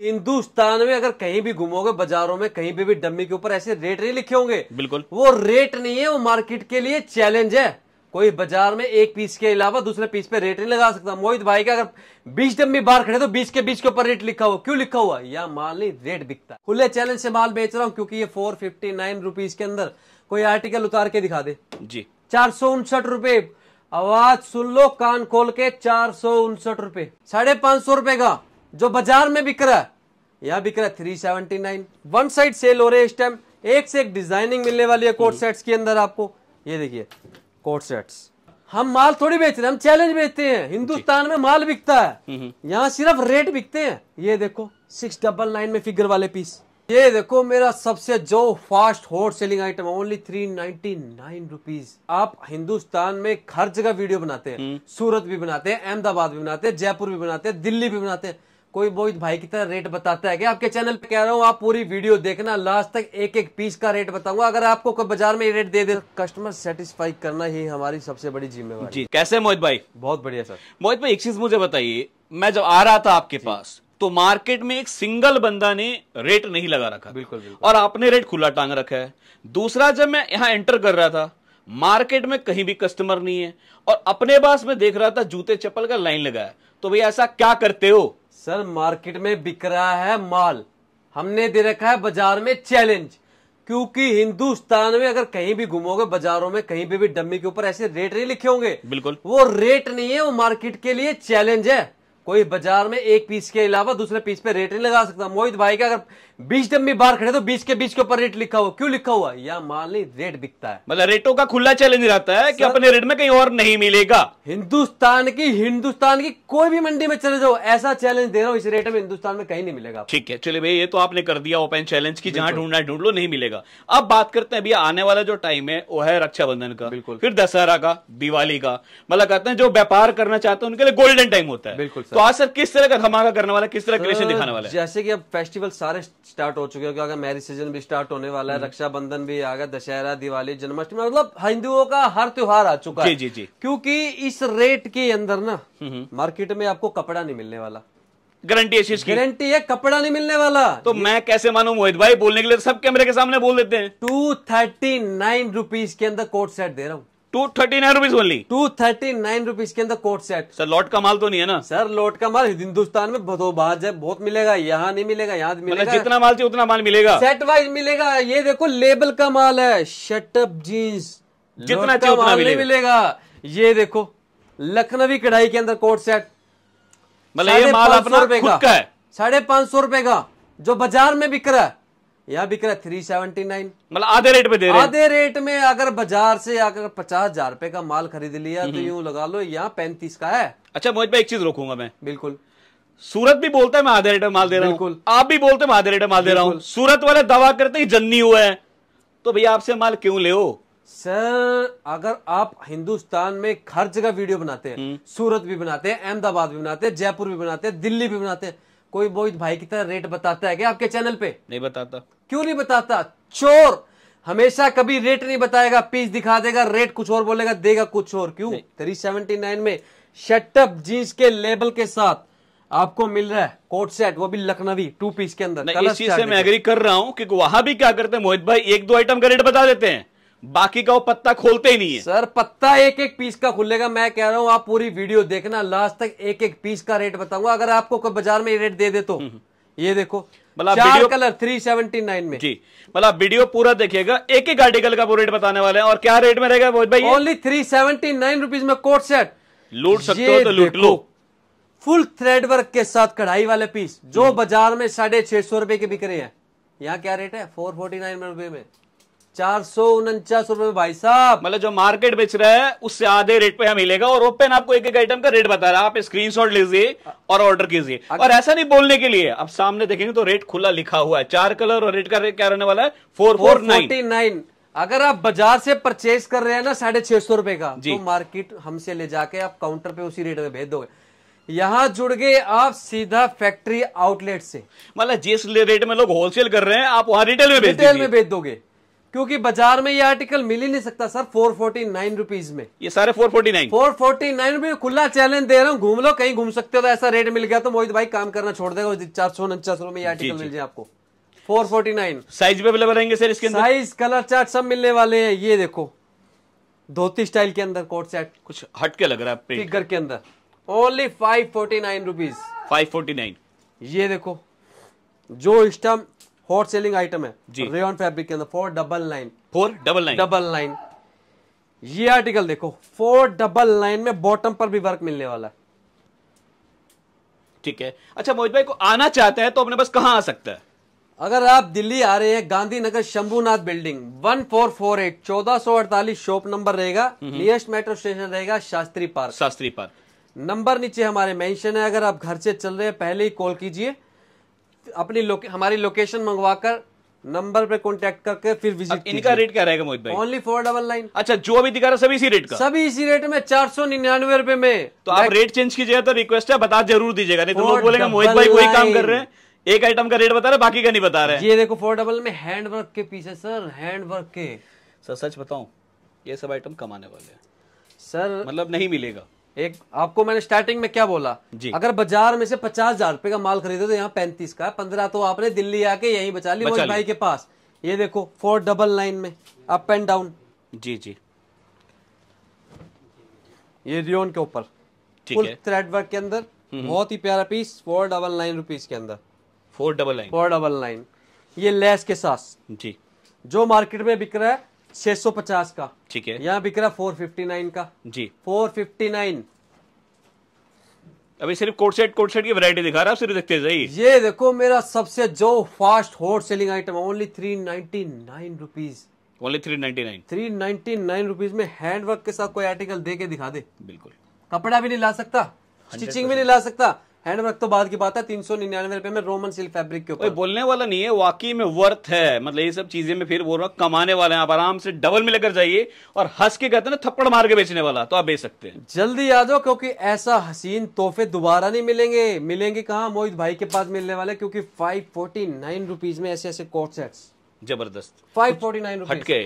हिंदुस्तान में अगर कहीं भी घूमोगे बाजारों में कहीं पे भी डम्मी के ऊपर ऐसे रेट नहीं लिखे होंगे। बिल्कुल। वो रेट नहीं है वो मार्केट के लिए चैलेंज है। कोई बाज़ार में एक पीस के अलावा दूसरे पीस पे रेट नहीं लगा सकता। मोहित भाई का अगर बीस डम्मी बाहर खड़े तो बीस के बीस के ऊपर रेट लिखा हुआ क्यों लिखा हुआ? या माल नहीं रेट बिकता। खुले चैलेंज से माल बेच रहा हूँ क्योंकि ये फोर फिफ्टी नाइन रुपीज़ के अंदर कोई आर्टिकल उतार के दिखा दे। जी। चार सौ उनसठ रुपए। आवाज़ सुन लो कान खोल के चार सौ उनसठ रुपए। साढ़े पाँच सौ रुपए का। जो बाज़ार में बिक रहा है यहाँ बिक रहा है three seventy nine one side sale हो रहे हैं इस टाइम एक से एक डिज़ाइनिंग मिलने वाली है कोट सेट्स के अंदर आपको। ये देखिए कोट सेट्स हम माल थोड़ी बेच रहे हैं हम चैलेंज बेचते हैं। हिंदुस्तान में माल बिकता है। यहाँ सिर्फ़ रेट बिकते हैं। ये देखो सिक्स डबल नाइन में फिगर वाले पीस ये देखो मेरा सबसे जो fast hot selling item only three ninety nine rupees आप हिंदुस्तान में हर जगह वीडियो बनाते हैं। सूरत भी बनाते हैं अहमदाबाद भी बनाते हैं जयपुर भी बनाते हैं दिल्ली भी बनाते हैं। कोई मोहित भाई की तरह रेट बताता है कि आपके चैनल पे कह रहा हूँ आप पूरी वीडियो देखना लास्ट तक एक एक पीस का रेट बताऊँगा। अगर आपको कोई बाज़ार में रेट दे दे कस्टमर सेटिस्फाई करना ही हमारी सबसे बड़ी जिम्मेवारी जी कैसे मोहित भाई? बहुत बढ़िया सर मोहित भाई एक चीज़ मुझे बताइए मैं जब आ रहा था आपके पास तो मार्केट में एक सिंगल बंदा ने रेट नहीं लगा रखा बिल्कुल, बिल्कुल। और आपने रेट खुला टांग रखा है। दूसरा जब मैं यहाँ एंटर कर रहा था मार्केट में कहीं भी कस्टमर नहीं है और अपने पास में देख रहा था जूते चप्पल का लाइन लगा है तो भैया ऐसा क्या करते हो? सर मार्केट में बिक रहा है माल। हमने दे रखा है बाज़ार में चैलेंज क्योंकि हिंदुस्तान में अगर कहीं भी घूमोगे बाजारों में कहीं भी भी डम्मी के ऊपर ऐसे रेट नहीं लिखे होंगे। बिल्कुल। वो रेट नहीं है वो मार्केट के लिए चैलेंज है। कोई बाज़ार में एक पीस के अलावा दूसरे पीस पे रेट नहीं लगा सकता। मोहित भाई का अगर बीस भी बाहर खड़े तो बीस के बीस के ऊपर रेट लिखा हुआ क्यों लिखा हुआ? या माल नहीं रेट बिकता है। मतलब रेटों का खुला चैलेंज रहता है कि अपने रेट में कहीं और नहीं मिलेगा। हिंदुस्तान की हिंदुस्तान की कोई भी मंडी में चले जाओ ऐसा चैलेंज दे रहा हूँ इस रेट में हिंदुस्तान में कहीं नहीं मिलेगा ठीक है चलिए भाई ये तो आपने कर दिया ओपन चैलेंज की जहाँ ढूंढना ढूंढ लो नहीं मिलेगा। अब बात करते हैं भैया आने वाला जो टाइम है वो है रक्षाबंधन का। बिल्कुल। फिर दशहरा का दिवाली का। मतलब कहते हैं जो व्यापार करना चाहते हैं उनके लिए गोल्डन टाइम होता है। बिल्कुल तो आज सर किस तरह का धमाका करने वाला किस तरह क्रिएशन दिखाने वाला है? जैसे कि अब फेस्टिवल सारे स्टार्ट हो चुके हैं क्योंकि मैरिज सीज़न भी स्टार्ट होने वाला हम्म। है रक्षाबंधन भी आ गया दशहरा दिवाली जन्माष्टमी मतलब हिंदुओं का हर त्योहार आ चुका है। जी, जी, जी। क्योंकि इस रेट के अंदर ना हम्म, मार्केट में आपको कपड़ा नहीं मिलने वाला। गारंटी चीज़ गारंटी है कपड़ा नहीं मिलने वाला। तो मैं कैसे मानू मोहित भाई बोलने के लिए सब कैमरे के सामने बोल देते हैं। टू थर्टी नाइन रुपीज़ के अंदर कोट सेट दे रहा हूँ। Two thirty nine rupees only two thirty nine rupees के अंदर कोट सेट सर लॉट का माल तो नहीं है ना? सर लोट का माल हिंदुस्तान में बहुत बाहर जाए बहुत मिलेगा यहाँ नहीं मिलेगा यहाँ मतलब मिलेगा। जितना माल चाहिए उतना माल मिलेगा। सेट वाइज मिलेगा ये देखो लेबल का माल है शटअप जीन्स जितना चाहिए उतना माल नहीं मिलेगा। ये देखो लखनवी कढ़ाई के अंदर कोट सेट मतलब ये माल अपना खुद का है। साढ़े पाँच सौ रुपए का जो बाज़ार में बिक रहा है। यहाँ बिक रहा है थ्री सेवेंटी नाइन मतलब आधे रेट पे दे रहे हैं। आधे रेट में अगर बाज़ार से अगर पचास हज़ार रुपए का माल खरीद लिया तो यूँ लगा लो यहाँ पैंतीस का है। अच्छा मोहित भाई एक चीज़ रोकूँगा मैं। बिल्कुल। सूरत भी बोलता है मैं आधे रेट में माल दे रहा हूँ। आप भी बोलते हैं मैं आधे रेट में माल दे रहा हूँ। सूरत वाले दवा करते ही जन्नी हुआ है। तो भैया आपसे माल क्यों ले हो? सर अगर आप हिंदुस्तान में हर जगह वीडियो बनाते हैं सूरत भी बनाते हैं अहमदाबाद भी बनाते हैं जयपुर भी बनाते हैं दिल्ली भी बनाते हैं कोई मोहित भाई की तरह रेट बताता है क्या आपके चैनल पे? नहीं बताता। क्यों नहीं बताता? चोर! हमेशा कभी रेट नहीं बताएगा पीस दिखा देगा रेट कुछ और बोलेगा देगा कुछ और। क्यों? थ्री सेवेंटी नाइन में शटअप जींस के लेबल के साथ आपको मिल रहा है कोट सेट वो भी लखनवी टू पीस के अंदर। इस चीज़ से मैं एग्री कर रहा हूँ क्योंकि वहाँ भी क्या करते हैं? मोहित भाई एक दो आइटम का रेट बता देते हैं। बाकी का वो पत्ता खोलते ही नहीं है। सर पत्ता एक एक पीस का खुलेगा मैं कह रहा हूँ आप पूरी वीडियो देखना लास्ट तक एक एक पीस का रेट बताऊँगा। अगर आपको कोई बाज़ार में रेट दे दे तो। ये देखो मतलब video- colour three seventy nine में। जी मतलब वीडियो पूरा देखिएगा एक एक आर्टिकल का वो रेट बताने वाले हैं और क्या रेट में रहेगा भाई? Only three seventy nine rupees में कोट सेट लूट सकते हो तो लूट लो। फुल थ्रेड वर्क के साथ कढ़ाई वाले पीस जो बाज़ार में साढ़े छह सौ रुपए के बिक रहे हैं। यहाँ क्या रेट है? फोर फोर्टी नाइन रुपए में। चार सौ उनचास रुपए में भाई साहब। मतलब जो मार्केट बेच रहा है उससे आधे रेट पे मिलेगा। और ओपन आपको एक एक आइटम का रेट बता रहा है। आप स्क्रीनशॉट लीजिए और ऑर्डर कीजिए। और ऐसा नहीं बोलने के लिए अब सामने देखेंगे तो रेट खुला लिखा हुआ है। चार कलर और रेट का रेट क्या रहने वाला है? फोर फोर नाइन अगर आप बाज़ार से परचेज कर रहे हैं ना साढ़े छह सौ रुपए का। तो मार्केट हमसे ले जाके आप काउंटर पे उसी रेट में भेज दोगे। यहाँ जुड़ गए आप सीधा फैक्ट्री आउटलेट से। मतलब जिस रेट में लोग होलसेल कर रहे हैं आप वहाँ रिटेल में रिटेल में बेच दोगे। क्योंकि बाज़ार में ये आर्टिकल मिल ही नहीं सकता sir four forty nine rupees में। ये सारे 449 फोर फोर्टी नाइन रुपीज़ खुला चैलेंज दे रहा हूँ घूम लो कहीं घूम सकते हो तो ऐसा रेट मिल गया तो मोहित भाई काम करना छोड़ देगा चार सौ उनचास में ये आर्टिकल मिल जाए आपको। फोर फोर्टी नाइन साइज़ भी अवेलेबल रहेंगे सर इसके अंदर? साइज़ कलर चार्ट सब मिलने वाले हैं ये देखो। धोती स्टाइल के अंदर कोट सेट कुछ हटके लग रहा है फिगर के अंदर। Only five forty nine rupees 549 ये देखो जो टाइम हॉट सेलिंग आइटम है। जी। रेयन फैब्रिक के अंदर four double nine four double nine double line ये आर्टिकल देखो फोर डबल लाइन में बॉटम पर भी वर्क मिलने वाला है। ठीक है। अच्छा मोहित भाई को आना चाहता है तो अपने पास कहाँ आ सकता है? अगर आप दिल्ली आ रहे हैं Gandhinagar Shambhunath building one four four eight चौदह सौ अड़तालीस शॉप नंबर रहेगा नियरेस्ट मेट्रो स्टेशन रहेगा Shastri Park Shastri Park number नीचे हमारे मेंशन है अगर आप घर से चल रहे हैं पहले ही कॉल कीजिए। अपनी लोके, हमारी लोकेशन मंगवाकर नंबर पे कांटेक्ट करके फिर विज़िट इनका रेट क्या रहेगा मोहित भाई? ओनली फोर डबल नाइन अच्छा जो अभी दिखा रहा सभी इसी रेट का? सभी इसी रेट में चार सौ निन्यानवे रुपए में। तो आप रेट चेंज कीजिएगा तो रिक्वेस्ट है बता ज़रूर दीजिएगा। नहीं तो लोग बोलेंगे मोहित भाई वही काम कर रहे हैं। एक आइटम का रेट बता रहे बाकी का नहीं बता रहे ये देखो फोर डबल में हैंड वर्क के पीस है सर हैंड वर्क के। सर सच बताऊँ ये सब आइटम कमाने वाले हैं। सर मतलब नहीं मिलेगा। एक आपको मैंने स्टार्टिंग में क्या बोला? जी। अगर बाज़ार में से पचास हज़ार रुपए का माल खरीदे तो यहाँ पैंतीस का पंद्रह तो आपने दिल्ली आके यही बचा ली बचा मोहित भाई के पास। ये देखो फोर डबल नाइन में अप एंड डाउन जी जी। ये रियोन के ऊपर। ठीक फुल थ्रेड वर्क के अंदर बहुत ही प्यारा piece four double nine rupees के अंदर। Four double nine four double nine ये लेस के साथ। जी। जो मार्केट में बिक रहा है छह सौ पचास का। ठीक है। यहाँ बिक रहा फोर फिफ्टी नाइन का। जी। Four fifty nine. अभी सिर्फ़ कोट सेट कोट सेट की वैरायटी दिखा रहा है सिर्फ़ देखते जाइए। ये देखो मेरा सबसे जो fast hot selling item only three ninety nine rupees only three ninety nine three ninety nine rupees में हैंड वर्क के साथ कोई आर्टिकल दे के दिखा दे। बिल्कुल। कपड़ा भी नहीं ला सकता स्टिचिंग भी नहीं ला सकता हैंड वर्क तो बाद की बात है तीन सौ निन्यानवे रुपए में रोमन सिल्क फैब्रिक के ऊपर। बोलने वाला नहीं है वाकई में वर्थ है। मतलब ये सब चीज़ें में फिर बोल रहा हूँ कमाने वाले हैं आप आराम से डबल में लेकर जाइए और हंस के कहते हैं ना थप्पड़ मार के बेचने वाला तो आप बेच सकते हैं। जल्दी आ जाओ क्योंकि ऐसा हसीन तोहफे दोबारा नहीं मिलेंगे। मिलेंगे कहाँ? मोहित भाई के पास मिलने वाले क्योंकि फाइव फोर्टी नाइन रुपीज़ में ऐसे ऐसे कोट सेट्स ज़बरदस्त फाइव फोर्टी नाइन हटके।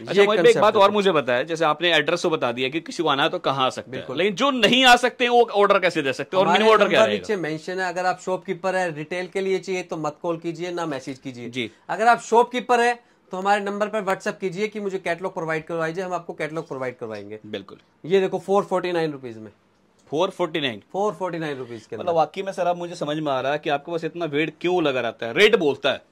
अच्छा मोहित एक बात और मुझे बताया जैसे आपने एड्रेस तो बता दिया कि किसी को आना है तो कहाँ आ सकते हैं। लेकिन जो नहीं आ सकते वो ऑर्डर कैसे दे सकते हैं और मिनिमम ऑर्डर क्या नीचे मेंशन है अगर आप शॉपकीपर है रिटेल के लिए चाहिए तो मत कॉल कीजिए ना मैसेज कीजिए। जी। अगर आप शॉपकीपर है तो हमारे नंबर पर व्हाट्सएप कीजिए कि मुझे कैटलॉग प्रोवाइड करवाइए हम आपको कैटलॉग प्रोवाइड करवाएँगे। बिल्कुल। ये देखो फोर फोर्टी नाइन रुपीज़ में। Four forty nine four forty nine rupees के मतलब वाकई में सर अब मुझे समझ में आ रहा है कि आपके पास इतना वेट क्यों लगा रहता है? रेट बोलता है।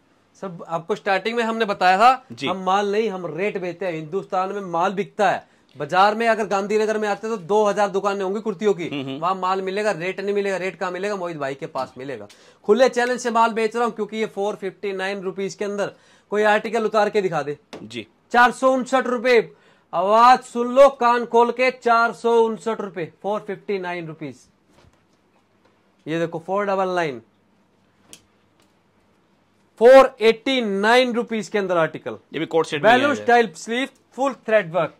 सब आपको स्टार्टिंग में हमने बताया था हम माल नहीं हम रेट बेचते हैं। हिंदुस्तान में माल बिकता है। बाज़ार में अगर गांधीनगर में आते तो दो हज़ार दुकानें होंगी कुर्तियों की। वहाँ माल मिलेगा रेट नहीं मिलेगा रेट कहाँ मिलेगा? मोहित भाई के पास मिलेगा। खुले चैलेंज से माल बेच रहा हूँ क्योंकि ये फोर फिफ्टी नाइन रुपीज़ के अंदर कोई आर्टिकल उतार के दिखा दे। जी। चार सौ उनसठ रुपए। आवाज़ सुन लो कान खोल के चार सौ उनसठ रुपए फोर फिफ्टी नाइन रुपीज़ ये देखो four double nine four eighty nine rupees के अंदर आर्टिकल। ये भी coat set value style sleeve full thread work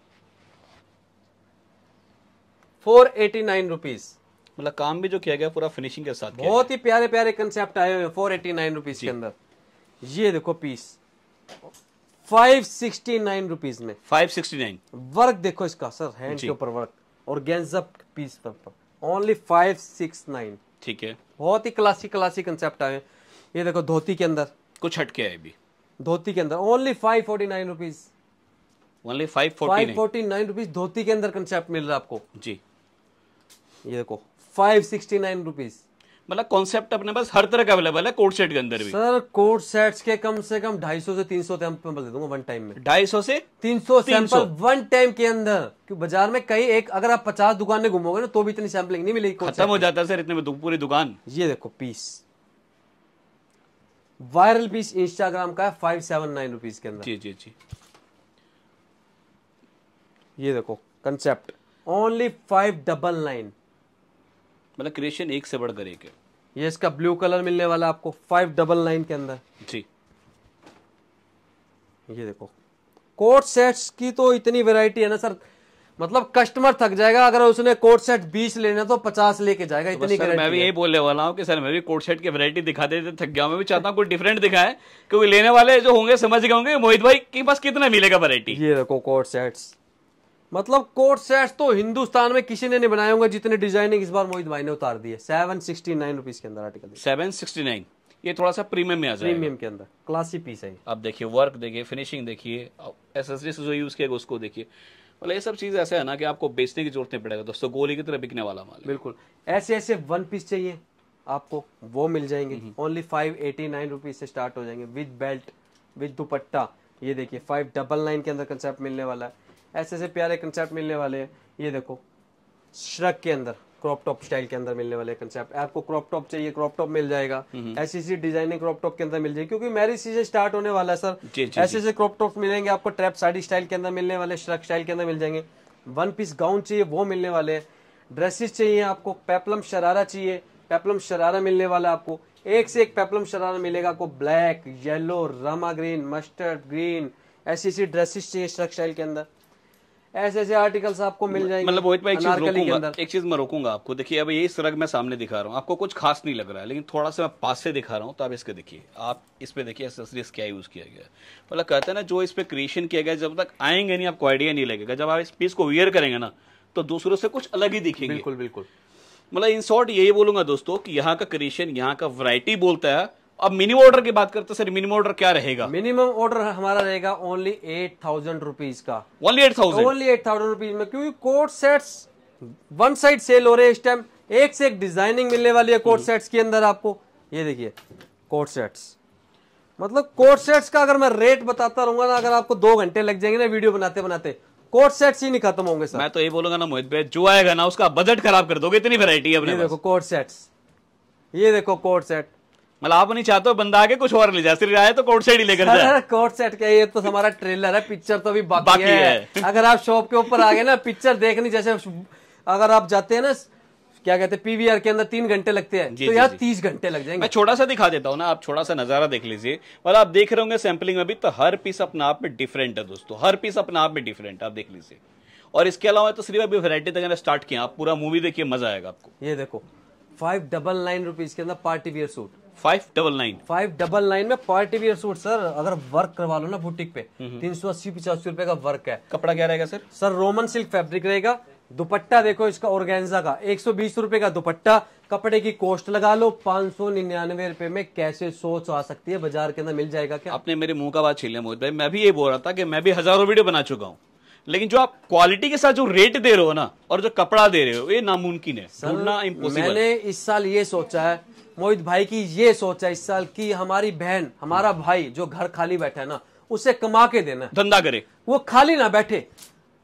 four eighty nine rupees मतलब काम भी जो किया गया पूरा फिनिशिंग के साथ बहुत ही प्यारे प्यारे कंसेप्ट आए हुए हैं फोर एटी नाइन रुपीज़ के अंदर। ये देखो piece five sixty nine rupees में। Five sixty nine. वर्क देखो इसका सर हैंड के ऊपर वर्क और गेंजा पीस पर ओनली फाइव सिक्स नाइन। ठीक है। बहुत ही क्लासिक क्लासिक कंसेप्ट आए। ये देखो धोती के अंदर। कुछ हटके है अभी धोती के अंदर। Only five forty nine rupees only five five forty nine rupees dhoti के अंदर कंसेप्ट मिल रहा है आपको। जी। ये देखो फाइव सिक्सटी नाइन रुपीज़ मतलब कॉन्सेप्ट अपने पास हर तरह का अवेलेबल है कोट सेट के अंदर भी। सर कोट सेट्स के कम से कम ढाई सौ से तीन सौ सैंपल दे दूँगा वन टाइम में। ढाई सौ से तीन सौ 300 सैंपल वन टाइम के अंदर। क्योंकि बाज़ार में कई एक अगर आप पचास दुकानें घूमोगे ना तो भी इतनी सैंपलिंग नहीं मिलेगी खत्म हो जाता है सर इतने में दु- पूरी दुकान। ये देखो पीस वायरल पीस इंस्टाग्राम का है फाइव सेवन नाइन रुपीज़ के अंदर। जी जी जी। ये देखो concept only five double nine मतलब क्रिएशन एक से बढ़कर एक है। ये इसका ब्लू कलर मिलने वाला आपको फाइव डबल नाइन के अंदर। जी। ये देखो कोट सेट्स की तो इतनी वैरायटी है ना सर मतलब कस्टमर थक जाएगा अगर उसने कोट सेट बीस लेना तो पचास लेके जाएगा तो इतनी सर मैं भी यही बोलने वाला हूँ कि सर मैं भी कोट सेट की वैरायटी दिखा देते थक गया मैं भी चाहता हूँ कोई डिफरेंट दिखाए क्योंकि लेने वाले जो होंगे समझ गए होंगे मोहित भाई के पास कितना मिलेगा वैरायटी ये देखो कोट सेट्स मतलब कोट सेट्स तो हिंदुस्तान में किसी ने नहीं बनाए होंगे जितने डिज़ाइनिंग इस बार मोहित भाई ने उतार दिए। सेवन सिक्सटी नाइन रुपीज़ के अंदर आर्टिकल सेवन सिक्सटी नाइन ये थोड़ा सा प्रीमियम में आ जाएगा। प्रीमियम के अंदर क्लासी पीस है। आप देखिए वर्क देखिए फिनिशिंग देखिए एसेसरीज जो यूज़ किया उसको देखिए। मतलब ये सब चीज़ ऐसे है ना कि आपको बेचने की ज़रूरत नहीं पड़ेगा दोस्तों गोली की तरह बिकने वाला माल बिल्कुल। ऐसे ऐसे वन पीस चाहिए आपको वो मिल जाएँगे। Only five eighty nine rupees से स्टार्ट हो जाएँगे विद बेल्ट विद दुपट्टा। ये देखिए फाइव डबल नाइन के अंदर कंसेप्ट मिलने वाला है। ऐसे ऐसे प्यारे कंसेप्ट मिलने वाले हैं। ये देखो श्रक के अंदर। क्रॉप टॉप स्टाइल के अंदर मिलने वाले कंसेप्ट आपको क्रॉप टॉप चाहिए क्रॉप टॉप मिल जाएगा। ऐसी ऐसी डिज़ाइनिंग क्रॉप टॉप के अंदर मिल जाएगी क्योंकि मैरिज सीज़न स्टार्ट होने वाला है सर ऐसे ऐसे क्रॉप टॉप मिलेंगे आपको ट्रैप साड़ी स्टाइल के अंदर मिलने वाले श्रक स्टाइल के अंदर मिल जाएँगे। वन पीस गाउन चाहिए वो मिलने वाले हैं। ड्रेसेस चाहिए आपको पेपलम शरारा चाहिए पेपलम शरारा मिलने वाला आपको। एक से एक पेपलम शरारा मिलेगा आपको ब्लैक येलो रामा ग्रीन मस्टर्ड ग्रीन ऐसी ऐसी ड्रेसेस चाहिए श्रक स्टाइल के अंदर। ऐसे ऐसे आर्टिकल्स आपको मिल जाएँगे मतलब मोहित भाई एक चीज़ रोकूँगा एक चीज़ मैं रोकूँगा आपको। देखिए अब ये रग मैं सामने दिखा रहा हूँ। आपको कुछ खास नहीं लग रहा है लेकिन थोड़ा सा मैं पास से दिखा रहा हूँ तो आप इसके देखिए। आप इस पे देखिए एसेसरीज क्या यूज़ किया गया मतलब कहते हैं ना जो इस पे क्रिएशन किया गया जब तक आएँगे नहीं आपको आइडिया नहीं लगेगा। जब आप इस पीस को वियर करेंगे ना तो दूसरों से कुछ अलग ही दिखेंगे। बिल्कुल बिल्कुल। मतलब इन शॉर्ट यही बोलूँगा दोस्तों कि यहाँ का क्रिएशन यहाँ का वरायटी बोलता है अब मिनिमम ऑर्डर की बात करते सर मिनिमम ऑर्डर क्या रहेगा? मिनिमम ऑर्डर हमारा रहेगा ओनली एट थाउज़ेंड रुपीज़ का। Only eight thousand only eight thousand rupees में क्योंकि coat sets one side sale हो रहे हैं इस टाइम एक से एक डिज़ाइनिंग मिलने वाली है कोट सेट्स के अंदर आपको। ये देखिए कोट सेट्स मतलब कोट सेट्स का अगर मैं रेट बताता रहूँगा ना अगर आपको दो घंटे लग जाएँगे ना वीडियो बनाते बनाते कोट सेट्स ही नहीं खत्म होंगे सर मैं तो ये बोलूँगा ना मोहित भाई जो आएगा ना उसका बजट खराब कर दोगे इतनी वैरायटी है ये देखो कोट सेट्स ये देखो कोट सेट मतलब आप नहीं चाहते हो बंदा आके कुछ और ले जाए सिर्फ़ आए तो कोर्ट साइड ही लेकर जाए कोट सेट क्या ये तो हमारा ट्रेलर है पिक्चर तो अभी बाकी, बाकी है।, है। अगर आप शॉप के ऊपर आ गए ना पिक्चर देखनी जैसे अगर आप जाते हैं ना क्या कहते हैं पीवीआर के अंदर तीन घंटे लगते हैं तो जी। तीस घंटे लग जाएँगे मैं छोटा सा दिखा देता हूँ ना आप छोटा सा नज़ारा देख लीजिए मतलब आप देख रहे होंगे सैम्पलिंग में भी तो हर पीस अपने आप में डिफरेंट है दोस्तों हर पीस अपने आप में डिफरेंट है आप देख लीजिए और इसके अलावा तो सिर्फ़ अभी वैरायटी तक स्टार्ट किया आप पूरा मूवी देखिए मज़ा आएगा आपको ये देखो फाइव डबल नाइन रुपीज़ के अंदर party wear suit. Five double nine? Five double nine में पार्टी वियर सूट सर अगर वर्क करवा लो ना बुटीक पे हम्म, तीन सौ अस्सी पचासी रुपए का वर्क है। कपड़ा क्या रहेगा sir? Sir Roman silk fabric रहेगा दुपट्टा देखो इसका ऑर्गेन्जा का एक सौ बीस रुपए का दुपट्टा कपड़े की कॉस्ट लगा लो पाँच सौ निन्यानवे रुपए में कैसे सोच आ सकती है बाज़ार के अंदर मिल जाएगा क्या? आपने मेरे मुँह का बात छीन लिया मोहित भाई मैं भी ये बोल रहा था कि मैं भी हज़ारों वीडियो बना चुका हूँ। लेकिन जो आप क्वालिटी के साथ जो रेट दे रहे हो ना और जो कपड़ा दे रहे हो ये नामुमकिन है। ढूंढना इम्पॉसिबल मैंने इस साल ये सोचा है मोहित भाई की ये सोचा है इस साल की हमारी बहन हमारा भाई जो घर खाली बैठा है ना उसे कमा के देना। धंधा करे। वो खाली ना बैठे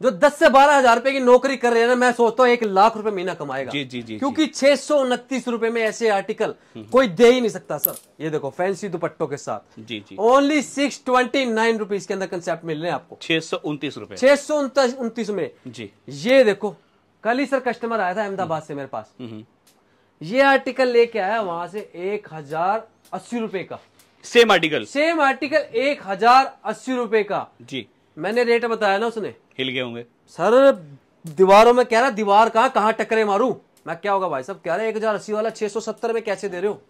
जो दस से बारह हज़ार रुपए की नौकरी कर रहे हैं ना मैं सोचता हूँ एक लाख रुपए महीना कमाएगा। जी, जी, जी, क्योंकि छह सौ उनतीस रुपए में ऐसे आर्टिकल कोई दे ही नहीं सकता सर। ये देखो फैंसी दुपट्टों के साथ। जी जी। Only six twenty nine rupees के अंदर कंसेप्ट मिल रहे हैं आपको। छह सौ उनतीस रुपए। छह सौ उनतीस में। जी। ये देखो कल ही सर कस्टमर आया था अहमदाबाद से मेरे पास। हम्म। ये आर्टिकल लेके आया वहाँ से एक हज़ार अस्सी रुपए का। सेम आर्टिकल सेम आर्टिकल एक हज़ार अस्सी रुपए का। जी। मैंने रेट बताया ना उसने। हिल गए होंगे। सर दीवारों में कह रहा दीवार कहा कहाँ टक्करे मारू? मैं क्या होगा भाई साहब? कह रहे एक हज़ार अस्सी वाला छह सौ सत्तर में कैसे दे रहे हो?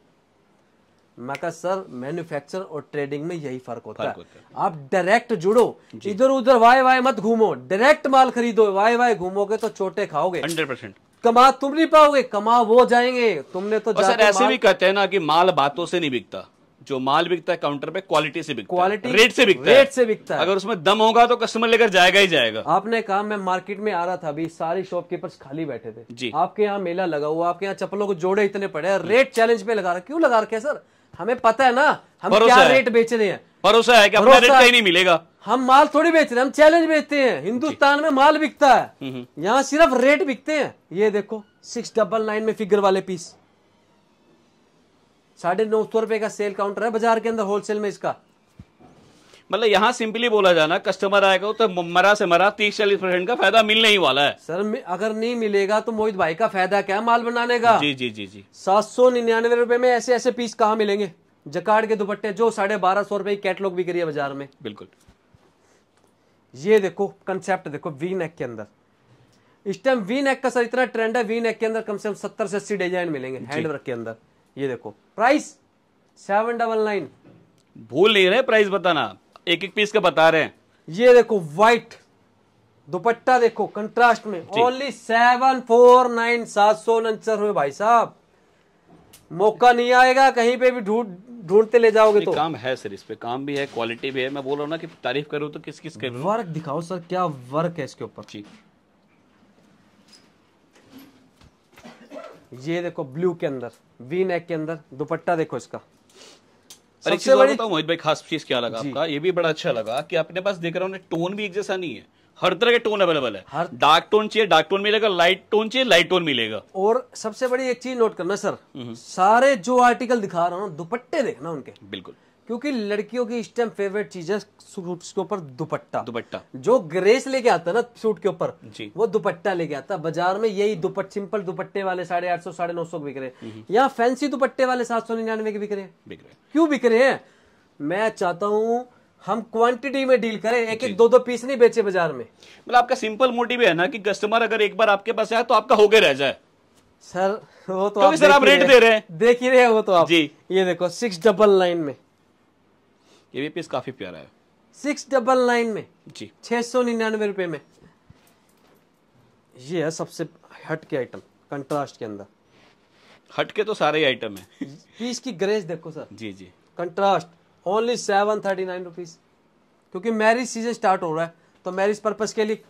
मैं कहा सर मैन्युफैक्चर और ट्रेडिंग में यही फ़र्क होता फ़र्क है। आप डायरेक्ट जुड़ो। इधर उधर वाई वाई मत घूमो। डायरेक्ट माल खरीदो वाई वाई घूमोगे तो चोटे खाओगे। Hundred percent. कमा तुम नहीं पाओगे? कमा वो जाएँगे। तुमने तो सर ऐसे भी कहते हैं ना कि माल बातों से नहीं बिकता। जो माल बिकता है काउंटर पे क्वालिटी से बिकता क्वालिटी रेट से बिकता रेट से बिकता है। अगर उसमें दम होगा तो कस्टमर लेकर जाएगा ही जाएगा। आपने कहा मैं मार्केट में आ रहा था अभी सारे शॉपकीपर्स खाली बैठे थे। जी। आपके यहाँ मेला लगा हुआ आपके यहाँ चप्पलों को जोड़े इतने पड़े हैं। रेट चैलेंज पे लगा रहा क्यों लगा रखे सर हमें पता है ना हम क्या रेट बेच रहे हैं। भरोसा है कि अपना रेट कहीं नहीं मिलेगा। हम माल थोड़ी बेच रहे हैं हम चैलेंज बेचते हैं। हिंदुस्तान में माल बिकता हम्म, है यहाँ सिर्फ़ रेट बिकते हैं। ये देखो सिक्स डबल नाइन में फिगर वाले पीस साढ़े नौ सौ रुपए का सेल काउंटर है बाज़ार के अंदर होलसेल में इसका। मतलब यहाँ सिंपली बोला जाना कस्टमर आएगा तो मरा से मरा तीस चालीस परसेंट का फ़ायदा मिलने ही वाला है। सर अगर नहीं मिलेगा तो मोहित भाई का फ़ायदा क्या माल बनाने का? जी जी जी जी। सात सौ निन्यानवे रुपए में ऐसे ऐसे पीस कहाँ मिलेंगे? जकार्ड के दुपट्टे जो साढ़े बारह सौ रुपए की कैटलॉग बिक रही है बाज़ार में। बिल्कुल। ये देखो कंसेप्ट देखो वी नेक के अंदर। इस टाइम वी नेक का सर इतना ट्रेंड है वी नेक के अंदर कम से कम सत्तर से अस्सी डिज़ाइन मिलेंगे हैंड वर्क के अंदर। ये देखो प्राइस सेवन डबल नाइन भूल नहीं रहे प्राइस बताना एक एक पीस का बता रहे हैं। ये देखो व्हाइट दुपट्टा देखो कंट्रास्ट में। ओनली सेवन फोर नाइन सात सौ उनसठ रुपए भाई साहब। मौका नहीं आएगा कहीं पे भी ढूंढ ढूंढते ले जाओगे तो। काम है सर इस पे काम भी है क्वालिटी भी है। मैं बोल रहा हूँ ना कि तारीफ़ करूँ तो किस किस करूँ वर्क दिखाओ सर क्या वर्क है इसके ऊपर? जी। ये देखो ब्लू के अंदर वी नेक के अंदर दुपट्टा देखो इसका। और एक चीज़ बताऊँ मोहित भाई खास चीज़ क्या लगा आपका? ये भी बड़ा अच्छा लगा कि अपने पास देख रहा हूँ टोन भी एक जैसा नहीं है। हर तरह के टोन अवेलेबल है। हर- डार्क टोन चाहिए डार्क टोन मिलेगा लाइट टोन चाहिए लाइट टोन मिलेगा। और सबसे बड़ी एक चीज़ नोट करना सर सारे जो आर्टिकल दिखा रहा हूँ दुपट्टे देखना उनके। बिल्कुल। क्योंकि लड़कियों की इस टाइम फेवरेट चीज़ है सूट के ऊपर दुपट्टा। दुपट्टा। जो ग्रेस लेके आता है ना सूट के ऊपर जी। वो दुपट्टा लेके आता है। बाज़ार में यही दुपट सिंपल दुपट्टे वाले साढ़े आठ सौ साढ़े नौ सौ बिक रहे हैं। यहाँ फैंसी दुपट्टे वाले सात सौ निन्यानवे के बिक रहे हैं। बिक रहे। क्यों बिक रहे हैं? मैं चाहता हूँ हम क्वांटिटी में डील करें एक एक दो दो पीस नहीं बेचे बाज़ार में। मतलब आपका सिंपल मोटिव है ना कि कस्टमर अगर एक बार आपके पास आए तो आपका होके रह जाए। सर वो तो सर आप रेट दे रहे हैं। देख ही रहे हैं वो तो आप। जी। ये देखो सिक्स डबल नाइन में। ये भी पीस काफ़ी प्यारा है। सिक्स डबल नाइन में। जी। छह सौ निन्यानवे रुपए में। ये है सबसे हट के आइटम कंट्रास्ट के अंदर। हट के तो सारे ही आइटम है। पीस की ग्रेस देखो सर जी जी। Contrast only seven thirty nine rupees क्योंकि मैरिज सीज़न स्टार्ट हो रहा है तो मैरिज पर्पज के लिए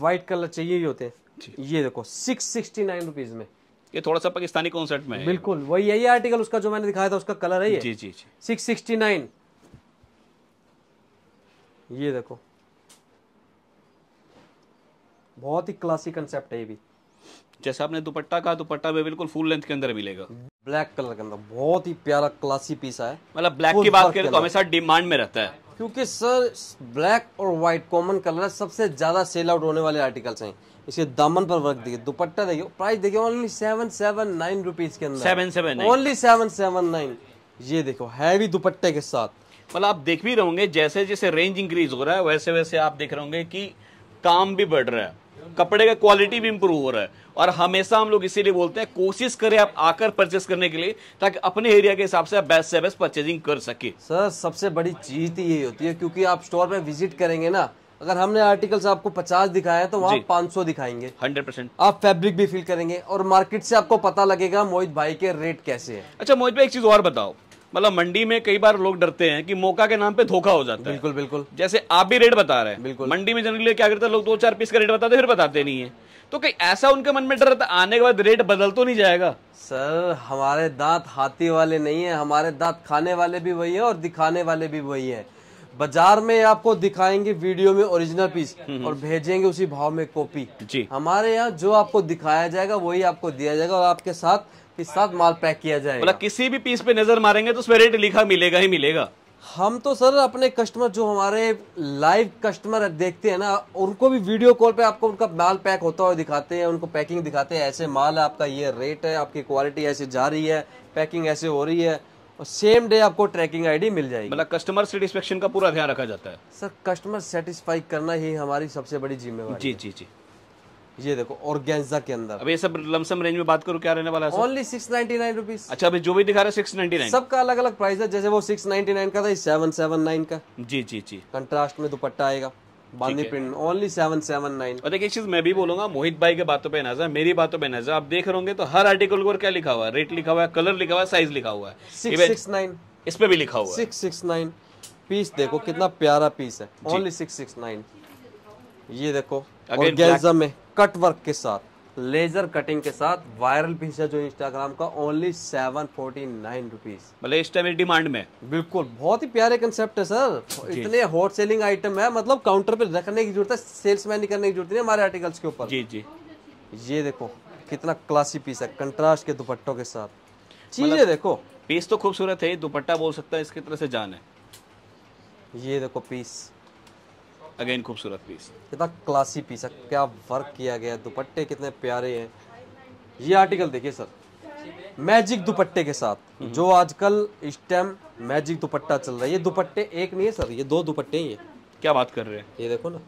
व्हाइट कलर चाहिए ही होते हैं। ये देखो सिक्स सिक्सटी नाइन रुपीज़ में। ये थोड़ा सा पाकिस्तानी कॉन्सेप्ट में है। बिल्कुल वही यही आर्टिकल उसका जो मैंने दिखाया था उसका कलर है ये। जी जी जी। सिक्स सिक्सटी नाइन ये देखो। बहुत ही क्लासिक कंसेप्ट है ये भी। जैसे आपने दुपट्टा कहा दुपट्टा भी बिल्कुल फुल लेंथ के अंदर मिलेगा। ब्लैक कलर के अंदर बहुत ही प्यारा क्लासी पीस है। मतलब ब्लैक की बात करें तो हमेशा डिमांड में रहता है। क्योंकि सर ब्लैक और व्हाइट कॉमन कलर है सबसे ज़्यादा सेल आउट होने वाले आर्टिकल्स हैं। इसके दामन पर वर्क देखिए दुपट्टा देखिए प्राइस देखिए only seven seven nine rupees के अंदर। Seven seven only seven seven nine ये देखो हैवी दुपट्टे के साथ। मतलब आप देख भी रहोगे जैसे जैसे रेंज इंक्रीज हो रहा है वैसे वैसे आप देख रहे होंगे कि काम भी बढ़ रहा है कपड़े का क्वालिटी भी इंप्रूव हो रहा है। और हमेशा हम लोग इसीलिए बोलते हैं कोशिश करें आप आकर परचेस करने के लिए ताकि अपने एरिया के हिसाब से आप बेस्ट से बेस्ट परचेजिंग कर सके। सर सबसे बड़ी चीज़ तो यही होती है क्योंकि आप स्टोर में विज़िट करेंगे ना अगर हमने आर्टिकल्स आपको पचास दिखाए हैं तो वहाँ जी। पाँच सौ दिखाएँगे। हंड्रेड परसेंट आप फैब्रिक भी फील करेंगे और मार्केट से आपको पता लगेगा मोहित भाई के रेट कैसे हैं। अच्छा मोहित भाई एक चीज़ और बताओ। मतलब मंडी में कई बार लोग डरते हैं कि मौका के नाम पे धोखा हो जाता है। बिल्कुल बिल्कुल। जैसे आप भी रेट बता रहे हैं। बिल्कुल। मंडी में जनरली क्या करते हैं लोग दो चार पीस का रेट बताते फिर बताते नहीं है। तो कहीं ऐसा उनके मन में डर रहता आने के बाद रेट बदल तो नहीं जाएगा? सर हमारे दांत हाथी वाले नहीं है हमारे दांत खाने वाले भी वही है और दिखाने वाले भी वही है। बाज़ार में आपको दिखाएँगे वीडियो में ओरिजिनल पीस और भेजेंगे उसी भाव में कॉपी जी। हमारे यहाँ जो आपको दिखाया जाएगा वही आपको दिया जाएगा और आपके साथ के साथ माल पैक किया जाएगा। मतलब किसी भी पीस पे नज़र मारेंगे तो उसमें रेट लिखा मिलेगा ही मिलेगा। हम तो सर अपने कस्टमर जो हमारे लाइव कस्टमर देखते हैं ना उनको भी वीडियो कॉल पे आपको उनका माल पैक होता हुआ दिखाते हैं उनको पैकिंग दिखाते हैं ऐसे माल है आपका ये रेट है आपकी क्वालिटी ऐसे जा रही है पैकिंग ऐसे हो रही है और सेम डे आपको ट्रैकिंग आईडी मिल जाएगी। मतलब कस्टमर सेटिस्फेक्शन का पूरा ध्यान रखा जाता है। सर कस्टमर सेटिस्फाई करना ही हमारी सबसे बड़ी जिम्मेवारी जी जी जी। ये देखो और के अंदर। अब ये सब लमसम रेंज में बात करूँ क्या रहने वाला है only six ninety nine rupees अच्छा अभी जो भी दिखा रहे सिक्स नाइनटी नाइन सबका अलग अलग प्राइस है जैसे वो सिक्स नाइनटी नाइन का था सेवन सेवन नाइन का। जी जी जी। कंट्रास्ट में दुपट्टा आएगा बांदी print only seven seven nine और देखिए चीज़ मैं भी बोलूँगा मोहित भाई के बातों पे नज़र मेरी बातों पे नज़र आप देख रहे होंगे तो हर आर्टिकल को क्या लिखा हुआ है? रेट लिखा हुआ है कलर लिखा हुआ है साइज़ लिखा हुआ है। सिक्स नाइन इस पे भी लिखा हुआ है। सिक्स सिक्स नाइन पीस देखो कितना प्यारा पीस है। ओनली सिक्स सिक्स नाइन ये देखो और में। कट वर्क के साथ लेजर कटिंग के साथ वायरल पीस है जो इंस्टाग्राम का only seven forty nine rupees मतलब इस टाइम डिमांड में। बिल्कुल बहुत ही प्यारे कंसेप्ट है सर इतने हॉट सेलिंग आइटम है मतलब काउंटर पे रखने की ज़रूरत है सेल्समैन करने की ज़रूरत नहीं है हमारे आर्टिकल्स के ऊपर। जी जी। ये देखो कितना क्लासी पीस है कंट्रास्ट के दुपट्टों के साथ। चीज़ें देखो। पीस तो खूबसूरत है दुपट्टा बोल सकता है इसकी तरह से जान है। ये देखो पीस अगेन खूबसूरत पीस कितना क्लासी पीस है क्या वर्क किया गया दुपट्टे कितने प्यारे हैं। ये आर्टिकल देखिए सर मैजिक दुपट्टे के साथ जो आजकल इस टाइम मैजिक दुपट्टा चल रहा है। ये दुपट्टे एक नहीं है सर ये दो दुपट्टे ही है। क्या बात कर रहे हैं? ये देखो ना।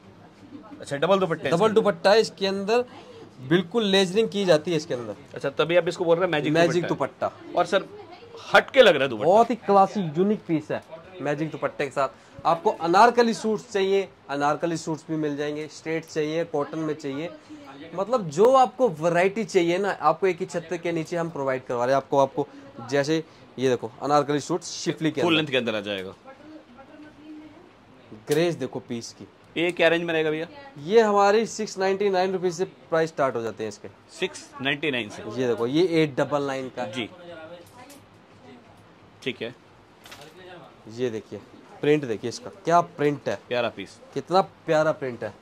अच्छा डबल दुपट्टे। डबल दुपट्टा है इसके अंदर बिल्कुल लेजरिंग की जाती है इसके अंदर। अच्छा तभी आप इसको बोल रहे हैं मैजिक मैजिक दुपट्टा दुपट्टा। और सर हटके लग रहा है बहुत ही क्लासिक यूनिक पीस है मैजिक दुपट्टे के साथ। आपको अनारकली सूट्स चाहिए अनारकली सूट्स भी मिल जाएँगे स्ट्रेट चाहिए कॉटन में चाहिए। मतलब जो आपको वैरायटी चाहिए ना आपको एक ही छत के नीचे हम प्रोवाइड करवा रहे हैं। आपको आपको जैसे ये देखो अनारकली सूट्स शिफली के अंदर। लेंथ के अंदर आ जाएगा। ग्रेस देखो पीस की। ये क्या रेंज में रहेगा भैया? ये हमारी सिक्स नाइनटी नाइन रुपीज़ से प्राइस स्टार्ट हो जाते हैं इसके। सिक्स नाइनटी नाइन से। ये देखो ये एट डबल नाइन का जी। ठीक है। ये देखिए। प्रिंट देखिए इसका। क्या प्रिंट है? प्यारा पीस कितना प्यारा प्रिंट है।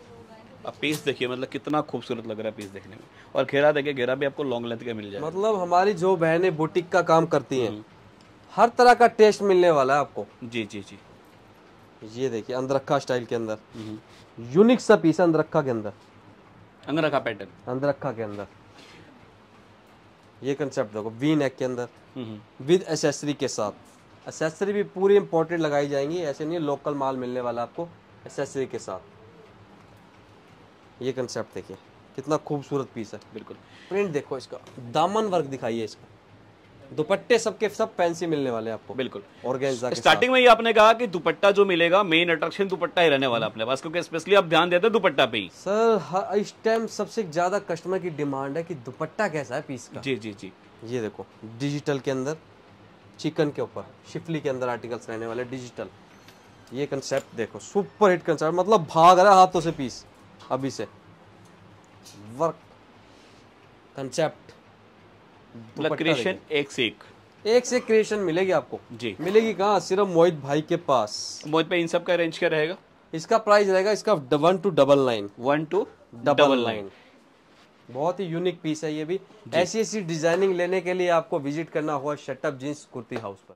अब पीस देखिए मतलब कितना खूबसूरत लग रहा है पीस देखने में। और घेरा देखिए घेरा भी आपको लॉन्ग लेंथ का मिल जाएगा। मतलब हमारी जो बहनें बुटीक का काम करती हैं हर तरह का टेस्ट मिलने वाला है आपको। जी जी जी। ये देखिए अंदरखा स्टाइल के अंदर। यूनिक सा पीस है अंदरखा के अंदर। अंगरखा पैटर्न अंदरखा के अंदर। ये कंसेप्ट देखो वी नेक के अंदर। हम्म। विद एसेसरी के साथ। एसेसरी भी पूरी इंपॉर्टेंट लगाई जाएँगी ऐसे नहीं लोकल माल मिलने वाला आपको एसेसरी के साथ। ये कंसेप्ट देखिए कितना खूबसूरत पीस है। बिल्कुल। प्रिंट देखो इसका दामन वर्क दिखाइए इसका। दुपट्टे सबके सब फैंसी मिलने वाले आपको। बिल्कुल। के स्टार्टिंग में ही आपने कहा कि दुपट्टा जो मिलेगा मेन अट्रैक्शन दुपट्टा ही रहने वाला अपने पास क्योंकि स्पेशली आप ध्यान देते हैं दुपट्टा पे ही। सर इस टाइम सबसे ज़्यादा कस्टमर की डिमांड है कि दुपट्टा कैसा है पीस का। जी जी जी। ये देखो डिजिटल के अंदर चिकन के ऊपर शिफली के अंदर आर्टिकल्स रहने वाले डिजिटल ये कंसेप्ट देखो सुपर हिट कंसेप्ट मतलब भाग रहा हाथों से पीस अभी से। वर्क कंसेप्ट क्रिएशन एक से एक। एक से क्रिएशन मिलेगी आपको। जी। मिलेगी कहाँ? सिर्फ़ मोहित भाई के पास। मोहित भाई इन सब का रेंज क्या रहेगा? इसका प्राइस रहेगा इसका one two double nine one two double nine बहुत ही यूनिक पीस है ये भी। ऐसी ऐसी डिज़ाइनिंग लेने के लिए आपको विज़िट करना होगा शटअप जींस कुर्ती हाउस पर।